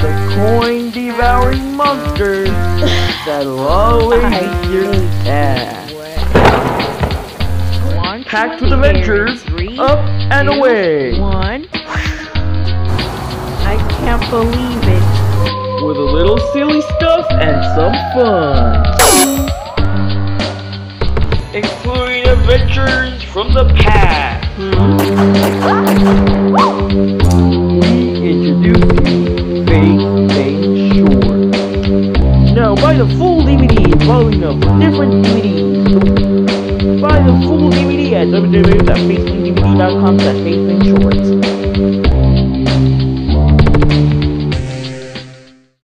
the coin-devouring monsters that'll always eat your ass. One, Packed with adventures, three, up and two, away. One. I can't believe it. with a little silly stuff and some fun. Including adventures from the past. Hmm. Now buy the full DVD involving of different DVDs. Buy the full DVD at www.facebankdvd.com slash facebankshorts.